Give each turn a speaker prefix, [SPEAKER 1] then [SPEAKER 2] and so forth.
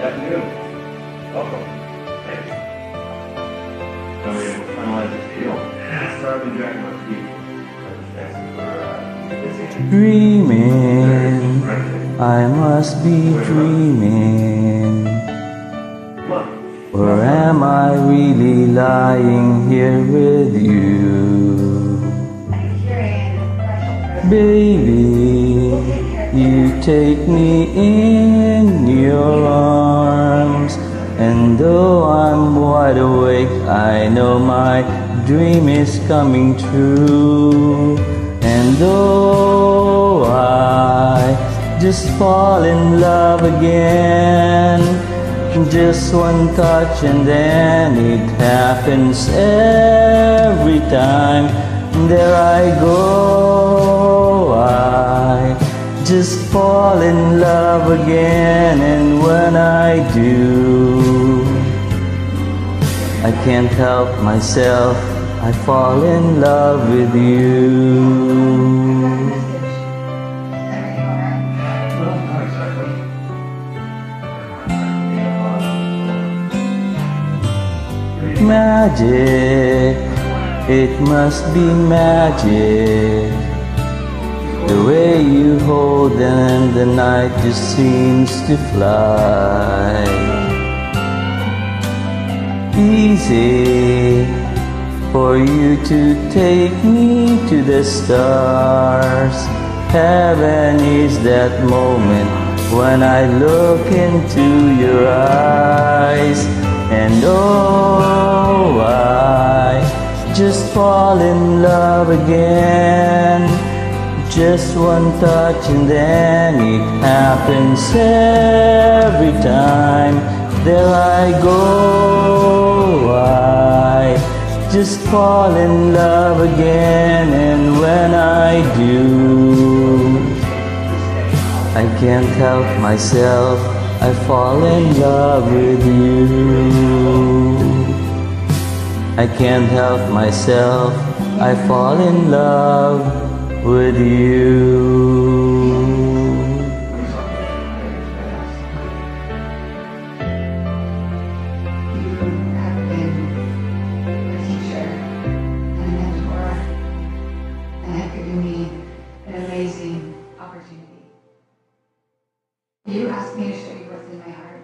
[SPEAKER 1] afternoon. Welcome. Thank you. So we will finalize this deal. Start with Jack Murphy. Thanks for uh.
[SPEAKER 2] Dreaming, I must be dreaming.
[SPEAKER 1] Come.
[SPEAKER 2] Or am I really lying here with you? Baby,
[SPEAKER 3] you
[SPEAKER 2] take me in your arms. And though I'm wide awake, I know my dream is coming true. And though I just fall in love again, just one touch and then it happens every time. There I go, just fall in love again, and when I do, I can't help myself, I fall in love with you. Magic, it must be magic. The way you hold and the night just seems to fly. Easy for you to take me to the stars. Heaven is that moment when I look into your eyes. And oh, I just fall in love again. Just one touch and then it happens every time. There I go, I just fall in love again. And when I do, I can't help myself, I fall in love with you. I can't help myself, I fall in love with you
[SPEAKER 3] have been a teacher and a mentor and have given me an amazing opportunity. You asked me to show you what's in my heart.